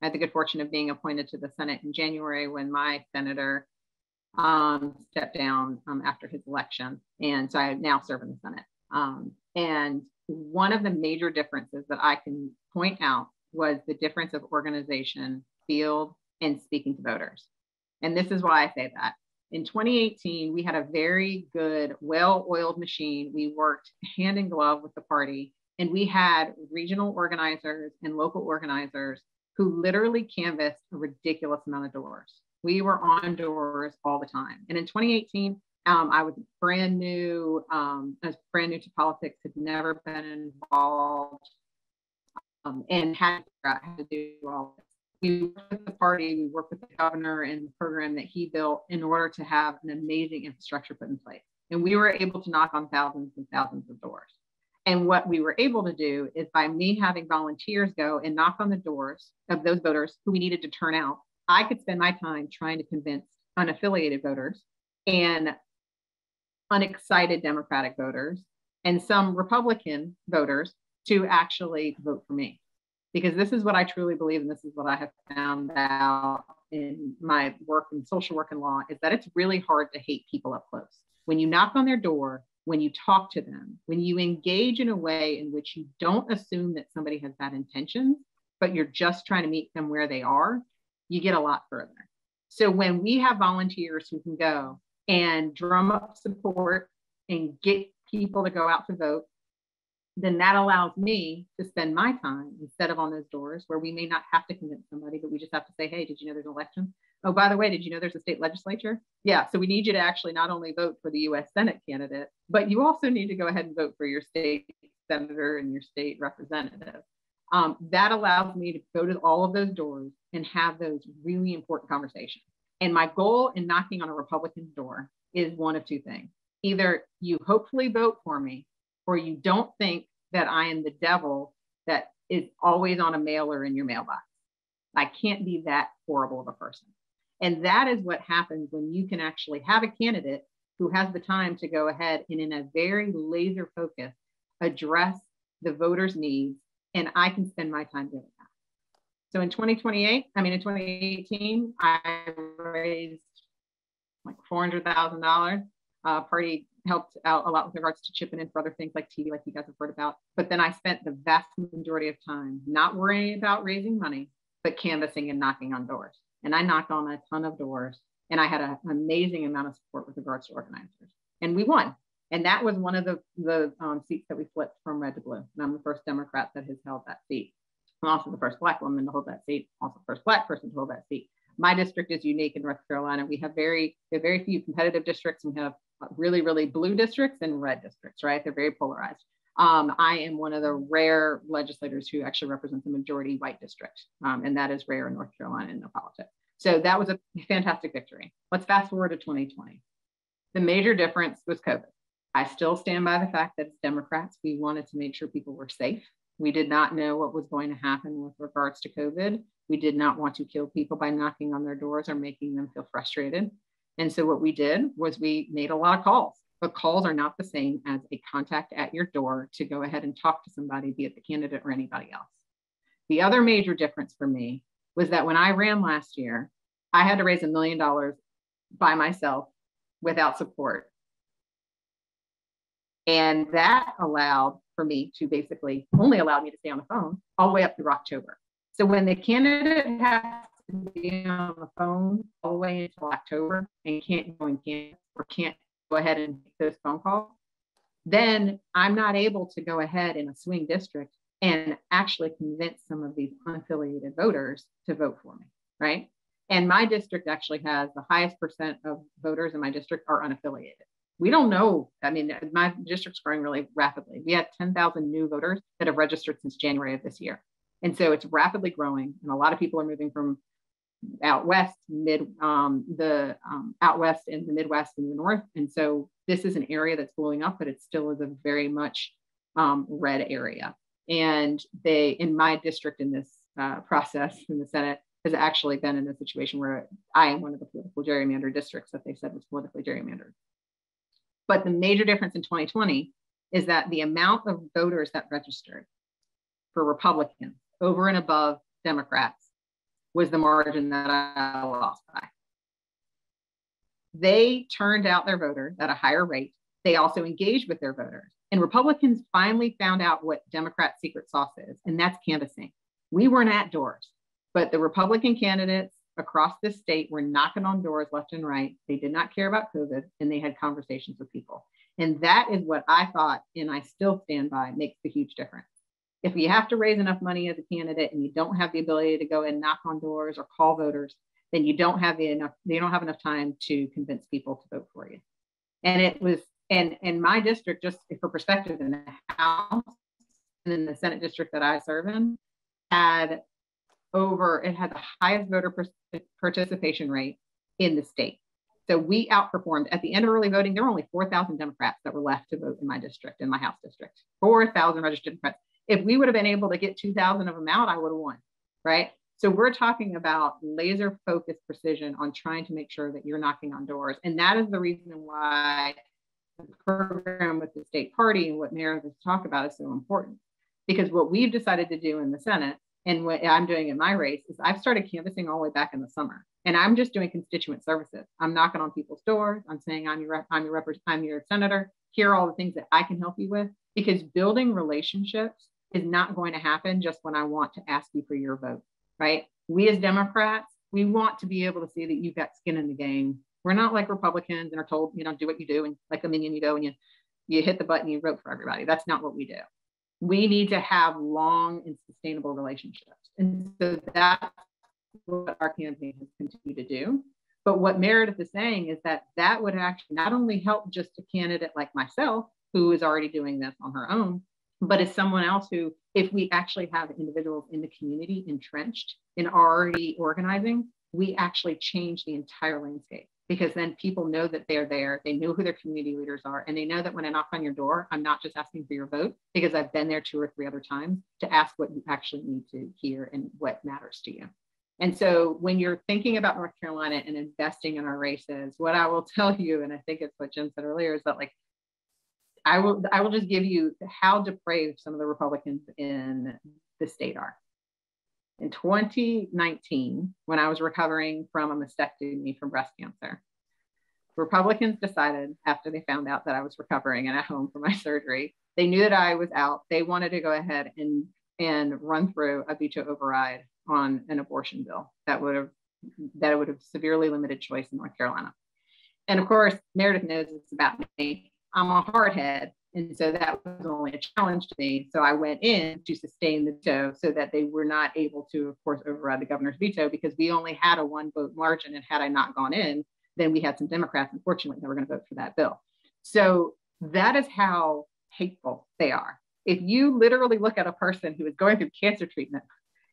I had the good fortune of being appointed to the Senate in January when my senator um, stepped down um, after his election. And so I now serve in the Senate. Um, and one of the major differences that I can point out was the difference of organization, field, and speaking to voters. And this is why I say that in 2018, we had a very good, well oiled machine. We worked hand in glove with the party, and we had regional organizers and local organizers who literally canvassed a ridiculous amount of doors. We were on doors all the time. And in 2018, um, I was brand new, um, I was brand new to politics, had never been involved, um, and had to do all. We worked with the party, we worked with the governor and the program that he built in order to have an amazing infrastructure put in place. And we were able to knock on thousands and thousands of doors. And what we were able to do is by me having volunteers go and knock on the doors of those voters who we needed to turn out, I could spend my time trying to convince unaffiliated voters and unexcited Democratic voters and some Republican voters to actually vote for me. Because this is what I truly believe, and this is what I have found out in my work in social work and law, is that it's really hard to hate people up close. When you knock on their door, when you talk to them, when you engage in a way in which you don't assume that somebody has bad intentions, but you're just trying to meet them where they are, you get a lot further. So when we have volunteers who can go and drum up support and get people to go out to vote, then that allows me to spend my time instead of on those doors where we may not have to convince somebody, but we just have to say, hey, did you know there's an election? Oh, by the way, did you know there's a state legislature? Yeah, so we need you to actually not only vote for the US Senate candidate, but you also need to go ahead and vote for your state senator and your state representative. Um, that allows me to go to all of those doors and have those really important conversations. And my goal in knocking on a Republican's door is one of two things. Either you hopefully vote for me, or you don't think that I am the devil that is always on a mailer in your mailbox. I can't be that horrible of a person. And that is what happens when you can actually have a candidate who has the time to go ahead and, in a very laser focus, address the voters' needs. And I can spend my time doing that. So in 2028, I mean, in 2018, I raised like $400,000. Uh, party helped out a lot with regards to chipping in for other things like TV, like you guys have heard about. But then I spent the vast majority of time not worrying about raising money, but canvassing and knocking on doors. And I knocked on a ton of doors and I had a, an amazing amount of support with regards to organizers. And we won. And that was one of the, the um, seats that we flipped from red to blue. And I'm the first Democrat that has held that seat. I'm also the first Black woman to hold that seat, also the first Black person to hold that seat. My district is unique in North Carolina. We have very, we have very few competitive districts. We have really, really blue districts and red districts, right? They're very polarized. Um, I am one of the rare legislators who actually represents a majority white district, um, and that is rare in North Carolina in no politics. So that was a fantastic victory. Let's fast forward to 2020. The major difference was COVID. I still stand by the fact that as Democrats, we wanted to make sure people were safe. We did not know what was going to happen with regards to COVID. We did not want to kill people by knocking on their doors or making them feel frustrated. And so what we did was we made a lot of calls, but calls are not the same as a contact at your door to go ahead and talk to somebody, be it the candidate or anybody else. The other major difference for me was that when I ran last year, I had to raise a million dollars by myself without support. And that allowed for me to basically only allowed me to stay on the phone all the way up through October. So when the candidate has be on the phone all the way until October and can't go and can't or can't go ahead and make those phone calls, then I'm not able to go ahead in a swing district and actually convince some of these unaffiliated voters to vote for me, right? And my district actually has the highest percent of voters in my district are unaffiliated. We don't know. I mean, my district's growing really rapidly. We had 10,000 new voters that have registered since January of this year. And so it's rapidly growing. And a lot of people are moving from out west, mid um, the um, out west and the Midwest and the North. And so this is an area that's blowing up, but it still is a very much um, red area. And they, in my district, in this uh, process in the Senate, has actually been in a situation where I am one of the political gerrymander districts that they said was politically gerrymandered. But the major difference in 2020 is that the amount of voters that registered for Republicans over and above Democrats was the margin that I lost by. They turned out their voters at a higher rate. They also engaged with their voters. And Republicans finally found out what Democrat secret sauce is, and that's canvassing. We weren't at doors, but the Republican candidates across the state were knocking on doors left and right. They did not care about COVID and they had conversations with people. And that is what I thought, and I still stand by, makes the huge difference. If you have to raise enough money as a candidate and you don't have the ability to go and knock on doors or call voters, then you don't have the enough, you don't have enough time to convince people to vote for you. And it was, and in my district, just for perspective, in the House and in the Senate district that I serve in, had over, it had the highest voter participation rate in the state. So we outperformed at the end of early voting. There were only 4,000 Democrats that were left to vote in my district, in my House district. 4,000 registered Democrats. If we would have been able to get 2,000 of them out, I would have won, right? So we're talking about laser focused precision on trying to make sure that you're knocking on doors. And that is the reason why the program with the state party and what Meredith has talked about is so important. Because what we've decided to do in the Senate and what I'm doing in my race is I've started canvassing all the way back in the summer. And I'm just doing constituent services. I'm knocking on people's doors. I'm saying I'm your I'm your rep- I'm your senator. Here are all the things that I can help you with. Because building relationships is not going to happen just when I want to ask you for your vote right? We as Democrats, we want to be able to see that you've got skin in the game. We're not like Republicans and are told, you know, do what you do and like a minion, you go and you you hit the button, you vote for everybody. That's not what we do. We need to have long and sustainable relationships. And so that's what our campaign has continued to do. But what Meredith is saying is that that would actually not only help just a candidate like myself, who is already doing this on her own, but as someone else who, if we actually have individuals in the community entrenched in already organizing, we actually change the entire landscape because then people know that they're there. They know who their community leaders are. And they know that when I knock on your door, I'm not just asking for your vote because I've been there two or three other times to ask what you actually need to hear and what matters to you. And so when you're thinking about North Carolina and investing in our races, what I will tell you, and I think it's what Jim said earlier, is that like I will I will just give you how depraved some of the Republicans in the state are. In 2019, when I was recovering from a mastectomy from breast cancer, Republicans decided after they found out that I was recovering and at home from my surgery, they knew that I was out. They wanted to go ahead and and run through a veto override on an abortion bill that would have that would have severely limited choice in North Carolina. And of course, Meredith knows it's about me. I'm a hardhead. And so that was only a challenge to me. So I went in to sustain the veto so that they were not able to, of course, override the governor's veto because we only had a one vote margin. And had I not gone in, then we had some Democrats, unfortunately, that were going to vote for that bill. So that is how hateful they are. If you literally look at a person who is going through cancer treatment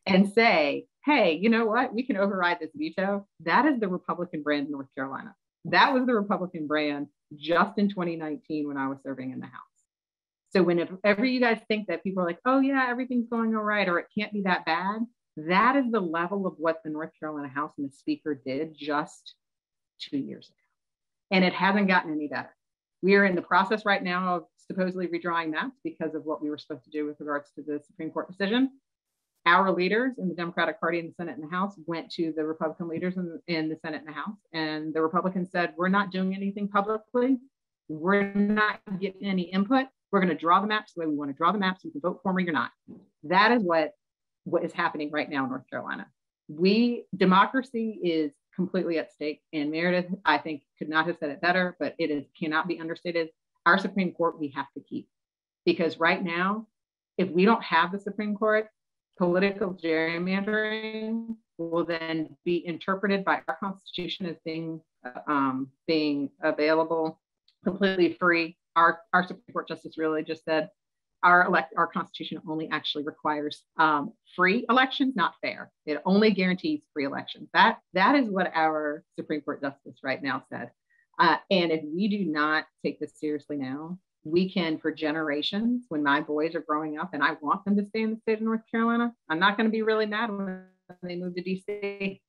and say, hey, you know what, we can override this veto, that is the Republican brand in North Carolina. That was the Republican brand just in 2019 when I was serving in the House. So whenever you guys think that people are like, oh yeah, everything's going all right, or it can't be that bad, that is the level of what the North Carolina House and the Speaker did just two years ago. And it hasn't gotten any better. We are in the process right now of supposedly redrawing maps because of what we were supposed to do with regards to the Supreme Court decision our leaders in the Democratic Party in the Senate and the House went to the Republican leaders in, in, the Senate and the House, and the Republicans said, We're not doing anything publicly. We're not getting any input. We're going to draw the maps the way we want to draw the maps. You can vote for me or not. That is what, what is happening right now in North Carolina. We, democracy is completely at stake. And Meredith, I think, could not have said it better, but it is cannot be understated. Our Supreme Court, we have to keep. Because right now, if we don't have the Supreme Court, political gerrymandering will then be interpreted by our Constitution as being um, being available completely free. Our, our Supreme Court justice really just said our elect our Constitution only actually requires um, free elections, not fair. It only guarantees free elections. That that is what our Supreme Court justice right now said. Uh, and if we do not take this seriously now, we can for generations when my boys are growing up and I want them to stay in the state of North Carolina. I'm not going to be really mad when they move to DC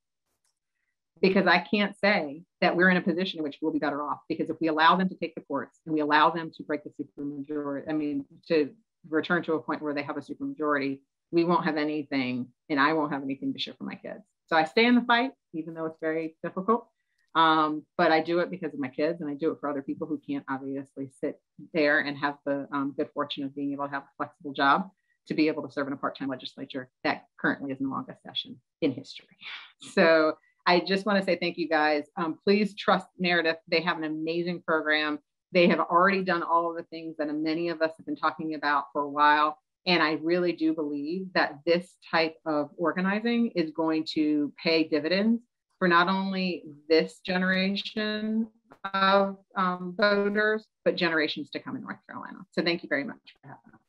because I can't say that we're in a position in which we'll be better off because if we allow them to take the courts and we allow them to break the supermajority, I mean, to return to a point where they have a supermajority, we won't have anything and I won't have anything to share for my kids. So I stay in the fight, even though it's very difficult. Um, but I do it because of my kids and I do it for other people who can't obviously sit there and have the um, good fortune of being able to have a flexible job to be able to serve in a part-time legislature that currently is the longest session in history. So I just want to say thank you guys. Um, please trust Meredith. They have an amazing program. They have already done all of the things that many of us have been talking about for a while. And I really do believe that this type of organizing is going to pay dividends for not only this generation of um, voters, but generations to come in North Carolina. So thank you very much for having us.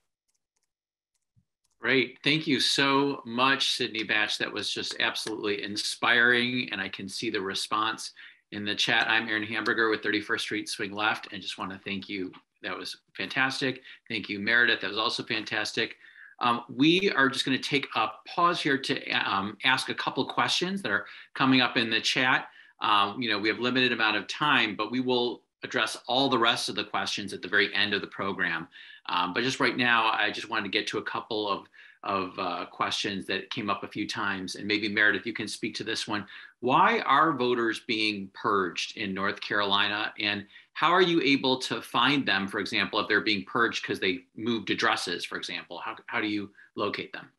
Great. Thank you so much, Sydney Batch. That was just absolutely inspiring. And I can see the response in the chat. I'm Aaron Hamburger with 31st Street Swing Left and just want to thank you. That was fantastic. Thank you, Meredith. That was also fantastic. Um, we are just going to take a pause here to um, ask a couple questions that are coming up in the chat. Um, you know, we have limited amount of time, but we will address all the rest of the questions at the very end of the program. Um, but just right now, I just wanted to get to a couple of, of uh, questions that came up a few times. And maybe Meredith, you can speak to this one. Why are voters being purged in North Carolina? And how are you able to find them, for example, if they're being purged because they moved addresses, for example? How, how do you locate them?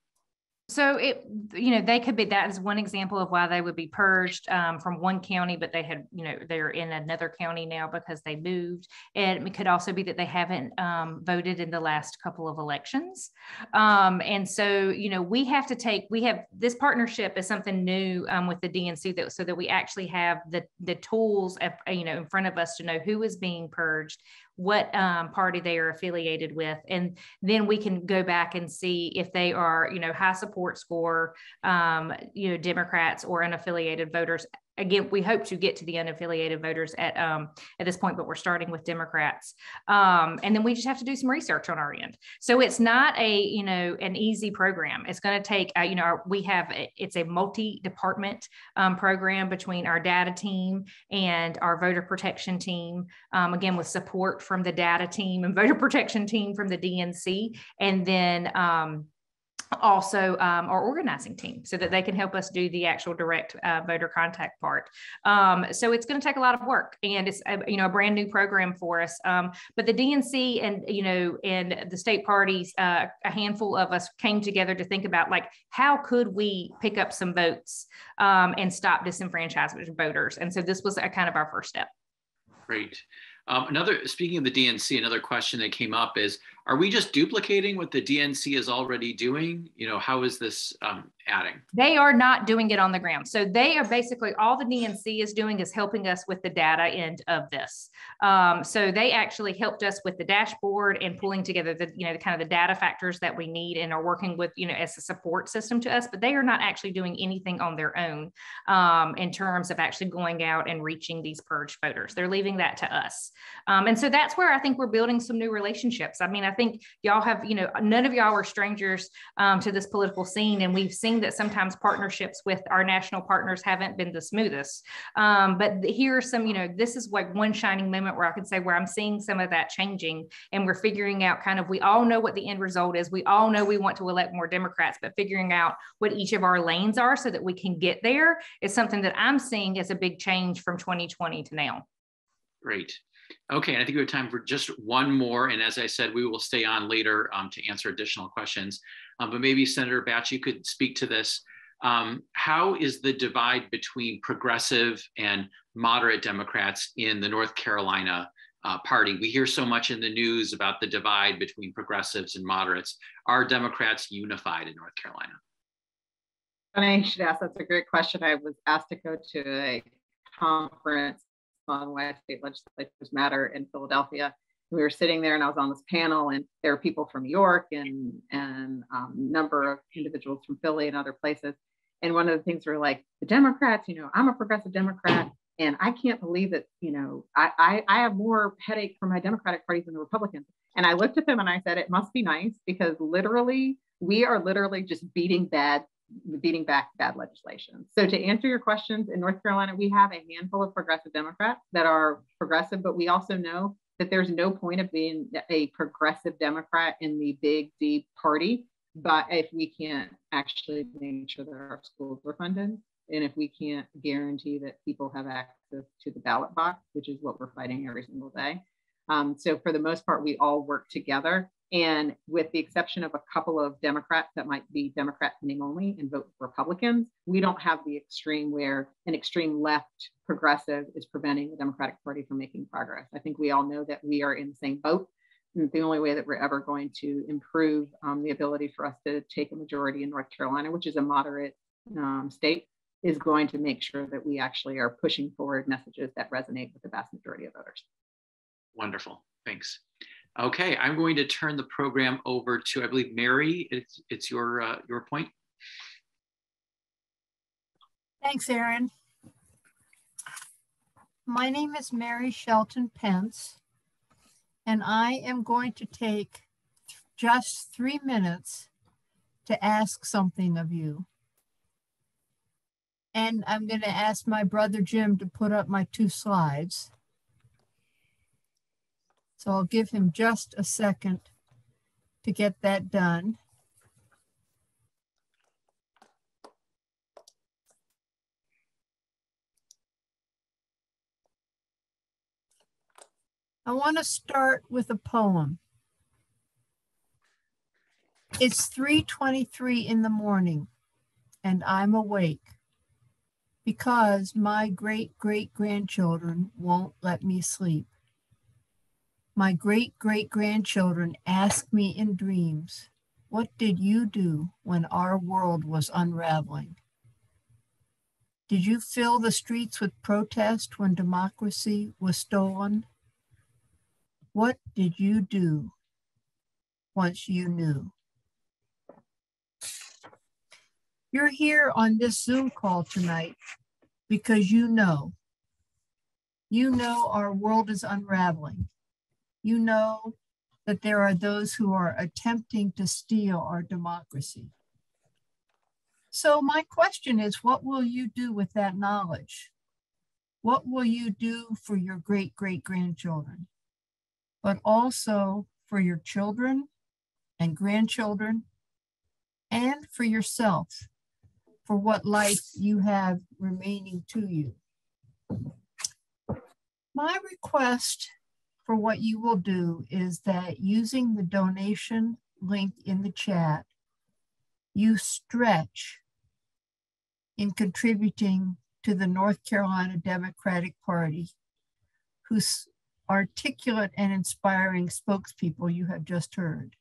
So it, you know, they could be that is one example of why they would be purged um, from one county, but they had, you know, they're in another county now because they moved. And it could also be that they haven't um, voted in the last couple of elections. Um, and so, you know, we have to take, we have this partnership is something new um, with the DNC that so that we actually have the the tools, you know, in front of us to know who is being purged, what um, party they are affiliated with and then we can go back and see if they are you know high support score um, you know democrats or unaffiliated voters again, we hope to get to the unaffiliated voters at um, at this point, but we're starting with Democrats, um, and then we just have to do some research on our end. So it's not a you know an easy program. It's going to take uh, you know we have it's a multi-department um, program between our data team and our voter protection team. Um, again, with support from the data team and voter protection team from the DNC, and then um, also um, our organizing team so that they can help us do the actual direct uh, voter contact part. Um, so it's going to take a lot of work and it's a, you know a brand new program for us. Um, but the DNC and you know and the state parties, uh, a handful of us came together to think about like how could we pick up some votes um, and stop disenfranchisement of voters. And so this was a kind of our first step. Great. Um, another, speaking of the DNC, another question that came up is, are we just duplicating what the DNC is already doing? You know, how is this um, adding? They are not doing it on the ground. So they are basically all the DNC is doing is helping us with the data end of this. Um, so they actually helped us with the dashboard and pulling together the, you know, the kind of the data factors that we need and are working with, you know, as a support system to us, but they are not actually doing anything on their own um, in terms of actually going out and reaching these purge voters. They're leaving that to us. Um, and so that's where I think we're building some new relationships. I mean, I think y'all have, you know, none of y'all are strangers um, to this political scene. And we've seen that sometimes partnerships with our national partners haven't been the smoothest. Um, but here are some, you know, this is like one shining moment where I can say where I'm seeing some of that changing and we're figuring out kind of, we all know what the end result is. We all know we want to elect more Democrats, but figuring out what each of our lanes are so that we can get there is something that I'm seeing as a big change from 2020 to now. Great. Okay, I think we have time for just one more. And as I said, we will stay on later um, to answer additional questions. Um, but maybe Senator Batch, you could speak to this. Um, how is the divide between progressive and moderate Democrats in the North Carolina uh, party? We hear so much in the news about the divide between progressives and moderates. Are Democrats unified in North Carolina? I should ask. That's a great question. I was asked to go to a conference on why state legislatures matter in Philadelphia. We were sitting there and I was on this panel and there were people from York and and um, number of individuals from Philly and other places. And one of the things were like the Democrats, you know, I'm a progressive Democrat and I can't believe that, you know, I, I, I have more headache for my Democratic party than the Republicans. And I looked at them and I said, it must be nice because literally we are literally just beating bad beating back bad legislation. So to answer your questions, in North Carolina, we have a handful of progressive Democrats that are progressive, but we also know that there's no point of being a progressive Democrat in the big D party, but if we can't actually make sure that our schools are funded, and if we can't guarantee that people have access to the ballot box, which is what we're fighting every single day. Um, so for the most part, we all work together and with the exception of a couple of Democrats that might be Democrat leaning only and vote Republicans, we don't have the extreme where an extreme left progressive is preventing the Democratic Party from making progress. I think we all know that we are in the same boat. And the only way that we're ever going to improve um, the ability for us to take a majority in North Carolina, which is a moderate um, state, is going to make sure that we actually are pushing forward messages that resonate with the vast majority of voters. Wonderful, thanks. Okay, I'm going to turn the program over to, I believe, Mary, it's, it's your, uh, your point. Thanks, Aaron. My name is Mary Shelton Pence, and I am going to take just three minutes to ask something of you. And I'm going to ask my brother Jim to put up my two slides. So I'll give him just a second to get that done. I want to start with a poem. It's 3:23 in the morning and I'm awake because my great great grandchildren won't let me sleep. My great great grandchildren ask me in dreams, What did you do when our world was unraveling? Did you fill the streets with protest when democracy was stolen? What did you do once you knew? You're here on this Zoom call tonight because you know. You know our world is unraveling. You know that there are those who are attempting to steal our democracy. So, my question is what will you do with that knowledge? What will you do for your great great grandchildren? But also for your children and grandchildren and for yourself for what life you have remaining to you. My request for what you will do is that using the donation link in the chat, you stretch in contributing to the North Carolina Democratic Party, whose articulate and inspiring spokespeople you have just heard.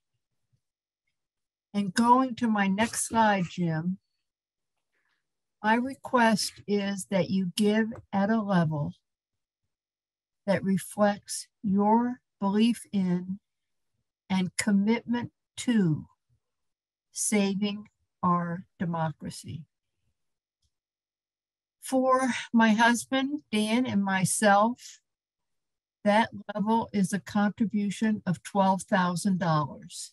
And going to my next slide, Jim, my request is that you give at a level that reflects your belief in and commitment to saving our democracy. For my husband, Dan, and myself, that level is a contribution of $12,000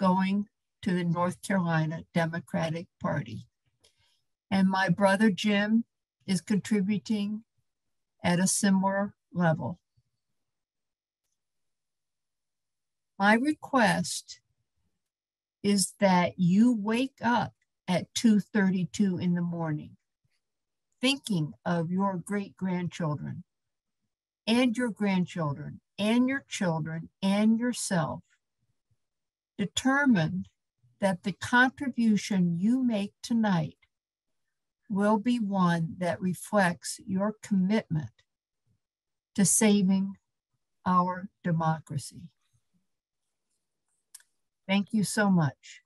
going to the North Carolina Democratic Party. And my brother Jim is contributing at a similar level. My request is that you wake up at 2:32 in the morning thinking of your great grandchildren and your grandchildren and your children and yourself determined that the contribution you make tonight will be one that reflects your commitment to saving our democracy. Thank you so much.